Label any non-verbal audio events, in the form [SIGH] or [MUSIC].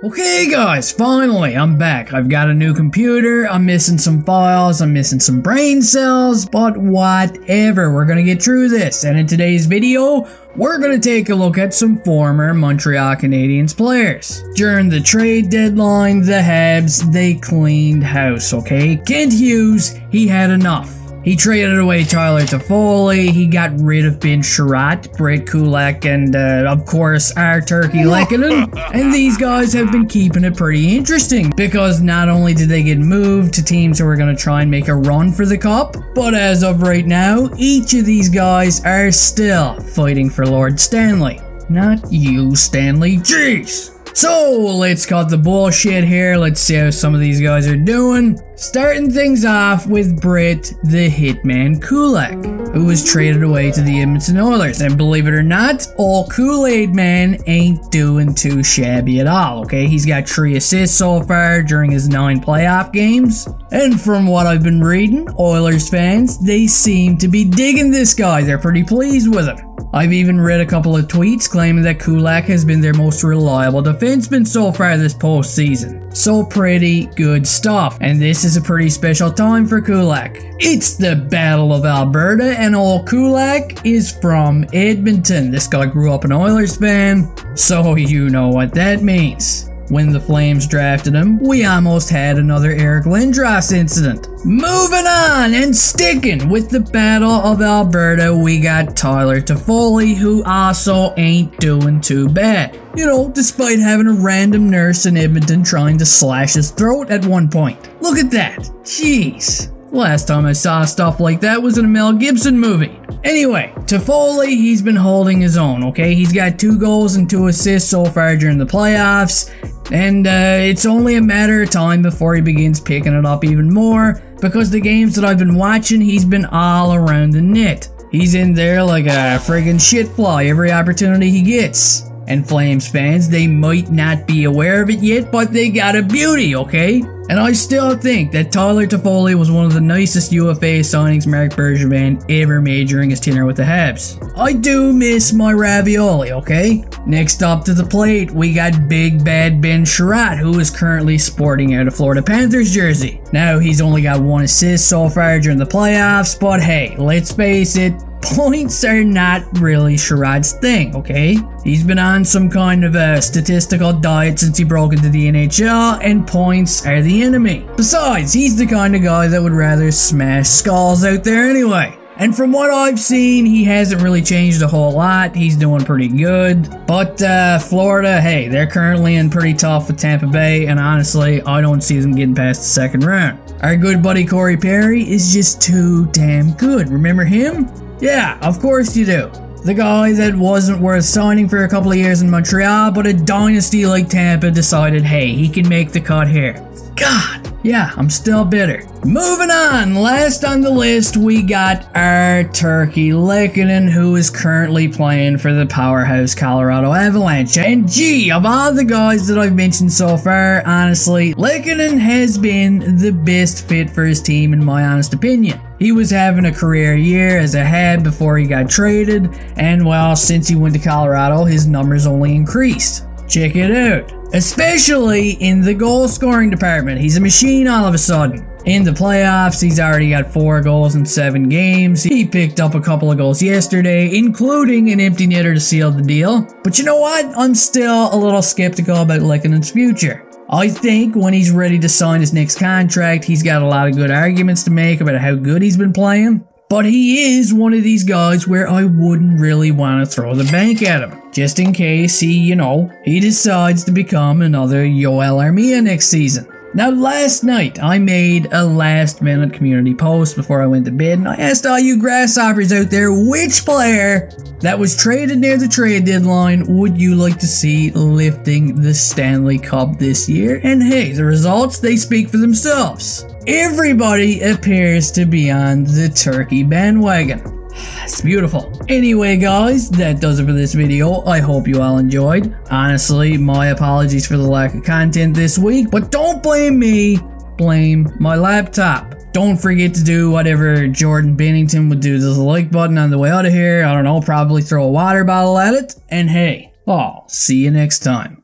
Okay guys, finally, I'm back. I've got a new computer, I'm missing some files, I'm missing some brain cells, but whatever, we're gonna get through this. And in today's video, we're gonna take a look at some former Montreal Canadiens players. During the trade deadline, the Habs, they cleaned house, okay? Kent Hughes, he had enough. He traded away Tyler Toffoli, he got rid of Ben Chiarot, Brett Kulak, and uh, of course our Turkey [LAUGHS] Lehkonen. And these guys have been keeping it pretty interesting because not only did they get moved to teams who are going to try and make a run for the cup, but as of right now, each of these guys are still fighting for Lord Stanley. Not you, Stanley. Jeez! So let's cut the bullshit here. Let's see how some of these guys are doing. Starting things off with Brett the Hitman Kulak, who was traded away to the Edmonton Oilers. And believe it or not, all Kool-Aid Man ain't doing too shabby at all, okay? He's got three assists so far during his nine playoff games. And from what I've been reading, Oilers fans, they seem to be digging this guy. They're pretty pleased with him. I've even read a couple of tweets claiming that Kulak has been their most reliable defenseman so far this postseason. So pretty good stuff, and this is a pretty special time for Kulak. It's the Battle of Alberta, and all Kulak is from Edmonton. This guy grew up an Oilers fan, so you know what that means. When the Flames drafted him, we almost had another Eric Lindros incident. Moving on and sticking with the Battle of Alberta, we got Tyler Toffoli, who also ain't doing too bad. You know, despite having a random nurse in Edmonton trying to slash his throat at one point. Look at that. Jeez. Last time I saw stuff like that was in a Mel Gibson movie. Anyway, Toffoli, he's been holding his own, okay? He's got two goals and two assists so far during the playoffs, and uh, it's only a matter of time before he begins picking it up even more, because the games that I've been watching, he's been all around the net. He's in there like a friggin' shit fly every opportunity he gets. And Flames fans, they might not be aware of it yet, but they got a beauty, okay? And I still think that Tyler Toffoli was one of the nicest UFA signings Marc Bergevin ever made during his tenure with the Habs. I do miss my ravioli, okay? Next up to the plate, we got Big Bad Ben Chiarot, who is currently sporting out a Florida Panthers jersey. Now, he's only got one assist so far during the playoffs, but hey, let's face it, points are not really Chiarot's thing, okay? He's been on some kind of a statistical diet since he broke into the NHL, and points are the enemy. Besides, he's the kind of guy that would rather smash skulls out there anyway. And from what I've seen, he hasn't really changed a whole lot. He's doing pretty good. But uh, Florida, hey, they're currently in pretty tough with Tampa Bay, and honestly, I don't see them getting past the second round. Our good buddy Corey Perry is just too damn good. Remember him? Yeah, of course you do. The guy that wasn't worth signing for a couple of years in Montreal, but a dynasty like Tampa decided, hey, he can make the cut here. God, yeah, I'm still bitter. Moving on, last on the list, we got our Turkey Lehkonen, who is currently playing for the powerhouse Colorado Avalanche. And gee, of all the guys that I've mentioned so far, honestly, Lehkonen has been the best fit for his team in my honest opinion. He was having a career year as a head before he got traded, and well, since he went to Colorado, his numbers only increased. Check it out. Especially in the goal scoring department. He's a machine all of a sudden. In the playoffs, he's already got four goals in seven games. He picked up a couple of goals yesterday, including an empty netter to seal the deal. But you know what? I'm still a little skeptical about Lehkonen's future. I think when he's ready to sign his next contract, he's got a lot of good arguments to make about how good he's been playing. But he is one of these guys where I wouldn't really want to throw the bank at him. Just in case he, you know, he decides to become another Joel Armia next season. Now, last night I made a last minute community post before I went to bed, and I asked all you grasshoppers out there which player that was traded near the trade deadline would you like to see lifting the Stanley Cup this year? And hey, the results, they speak for themselves. Everybody appears to be on the turkey bandwagon. It's beautiful. Anyway, guys, that does it for this video. I hope you all enjoyed. Honestly, my apologies for the lack of content this week, but don't blame me, blame my laptop. Don't forget to do whatever Jordan Binnington would do to the like button on the way out of here. I don't know, probably throw a water bottle at it. And hey, I'll see you next time.